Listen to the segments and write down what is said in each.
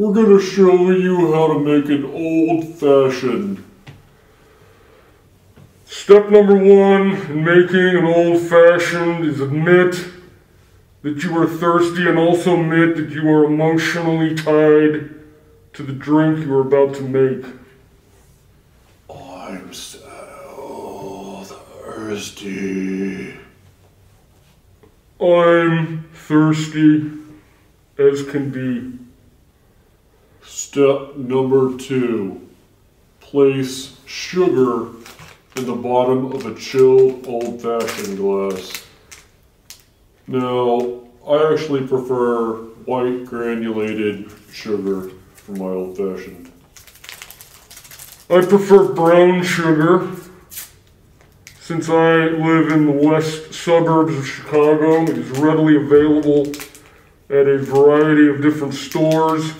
we're going to show you how to make an old fashioned. Step number one in making an old fashioned is admit that you are thirsty and also admit that you are emotionally tied to the drink you are about to make. I'm so thirsty. I'm thirsty as can be. Step number two place sugar in the bottom of a chilled old fashioned glass. Now, I actually prefer white granulated sugar for my old fashioned. I prefer brown sugar since I live in the west suburbs of Chicago. It is readily available at a variety of different stores.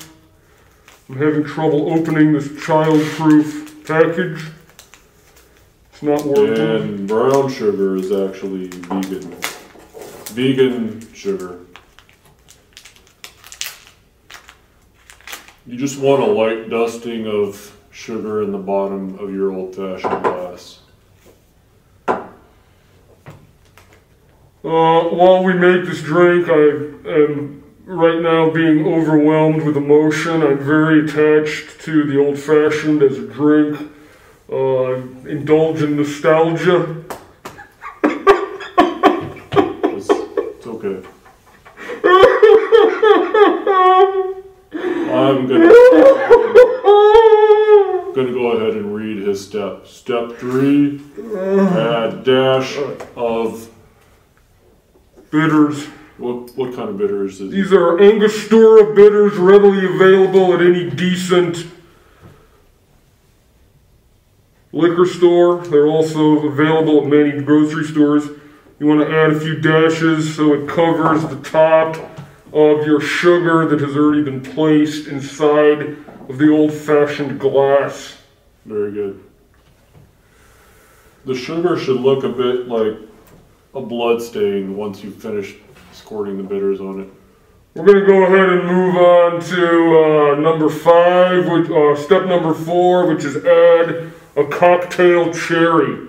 I'm having trouble opening this child-proof package. It's not working. And brown sugar is actually vegan. Vegan sugar. You just want a light dusting of sugar in the bottom of your old fashioned glass. Uh, while we make this drink, I am right now being overwhelmed with emotion. I'm very attached to the old fashioned as a drink. Uh, indulge in nostalgia. It's, it's okay. I'm gonna, gonna go ahead and read his step. Step three, add dash of Bitters. What what kind of bitters is it? These are Angostura bitters readily available at any decent liquor store. They're also available at many grocery stores. You want to add a few dashes so it covers the top of your sugar that has already been placed inside of the old fashioned glass. Very good. The sugar should look a bit like a blood stain once you've finished squirting the bitters on it. We're going to go ahead and move on to uh, number five, which, uh, step number four, which is add a cocktail cherry.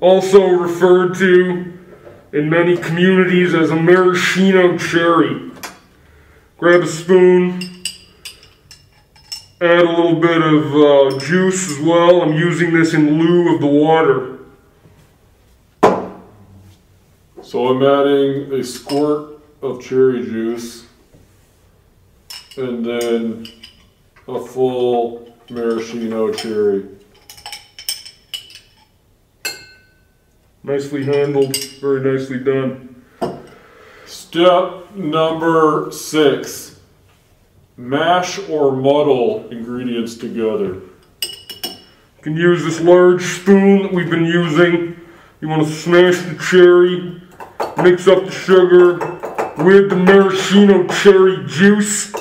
Also referred to in many communities as a maraschino cherry. Grab a spoon, add a little bit of uh, juice as well. I'm using this in lieu of the water. So I'm adding a squirt of cherry juice and then a full maraschino cherry. Nicely handled, very nicely done. Step number six mash or muddle ingredients together. You can use this large spoon that we've been using. You want to smash the cherry, mix up the sugar with the maraschino cherry juice.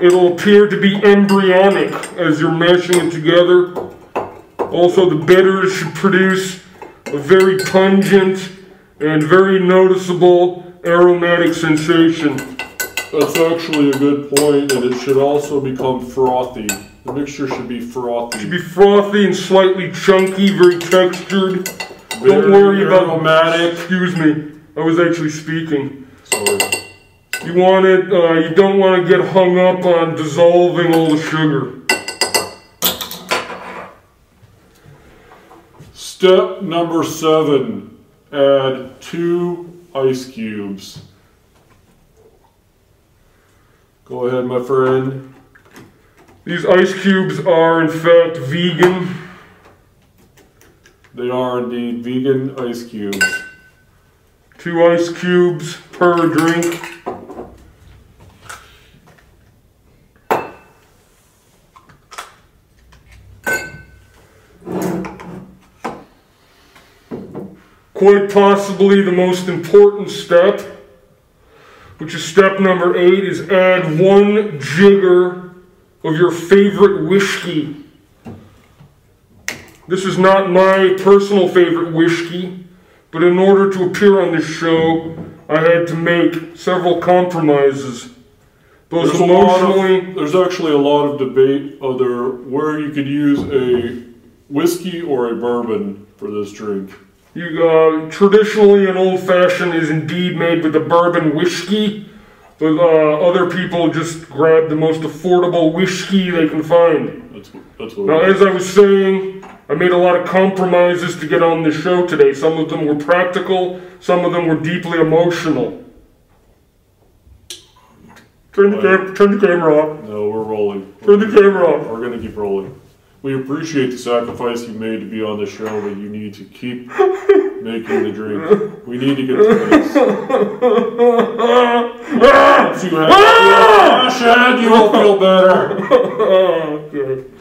It'll appear to be embryonic as you're mashing it together. Also, the bitters should produce a very pungent and very noticeable aromatic sensation. That's actually a good point, and it should also become frothy. The mixture should be frothy. It Should be frothy and slightly chunky, very textured. Don't Very worry about aromatic. Excuse me, I was actually speaking. Sorry. You want it, uh, you don't want to get hung up on dissolving all the sugar. Step number seven add two ice cubes. Go ahead, my friend. These ice cubes are, in fact, vegan. They are indeed vegan ice cubes. Two ice cubes per drink. Quite possibly the most important step, which is step number eight, is add one jigger of your favorite whiskey. This is not my personal favorite whiskey, but in order to appear on this show, I had to make several compromises. Both There's emotionally, of, there's actually a lot of debate other where you could use a whiskey or a bourbon for this drink. you, uh, traditionally an old fashioned is indeed made with a bourbon whiskey, but uh, other people just grab the most affordable whiskey they can find. That's what- that's what. Now, as I was saying, I made a lot of compromises to get on the show today. Some of them were practical, some of them were deeply emotional. Turn the, cam- turn the camera off. No, we're rolling. Turn the camera off. We're gonna keep rolling. We appreciate the sacrifice you made to be on the show, but you need to keep making the drink. We need to get through this. Once you have passion, you will feel better. okay.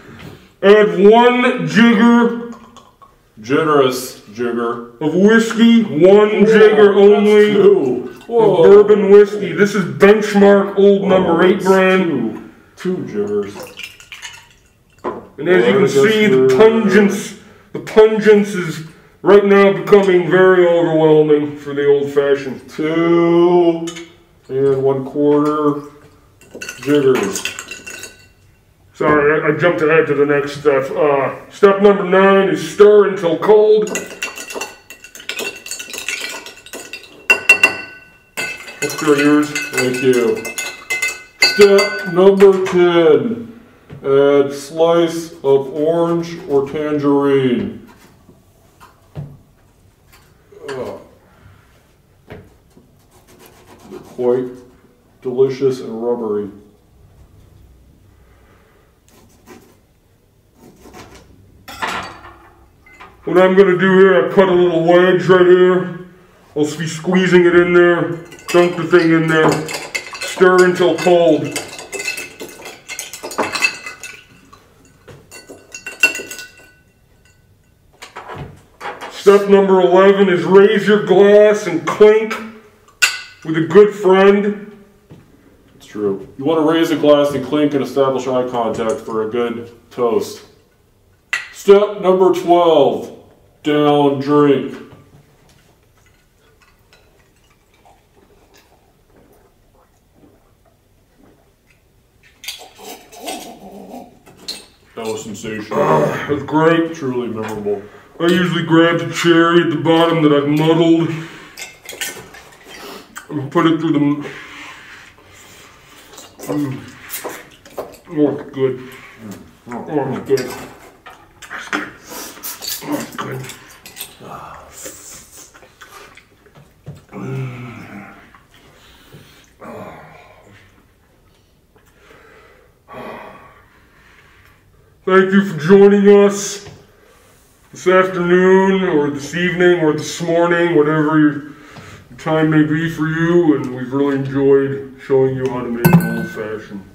Add one jigger Generous jigger. of whiskey, one jigger only Two. of bourbon whiskey. This is benchmark old number eight brand. Two, two jiggers. And as you can see, the pungence, the pungence is right now becoming very overwhelming for the old fashioned. Two and one quarter jiggers. Sorry, I, I jumped ahead to the next step. Uh, step number nine is stir until cold. Let's go yours. Thank you. Step number 10. Add slice of orange or tangerine. Quite delicious and rubbery. What I'm gonna do here, I cut a little wedge right here. I'll be squeezing it in there, dunk the thing in there, stir until cold. Step number 11 is raise your glass and clink with a good friend. It's true. You want to raise a glass and clink and establish eye contact for a good toast. Step number 12. Down drink. That was sensational. That's great. Truly memorable. I usually grab the cherry at the bottom that I've muddled and put it through the. m- Mm. mm. Oh, it's good. Mm. Oh, it's good. It's good. Oh, it's good. Thank you for joining us this afternoon or this evening or this morning, whatever time may be for you, and we've really enjoyed showing you how to make an old fashioned.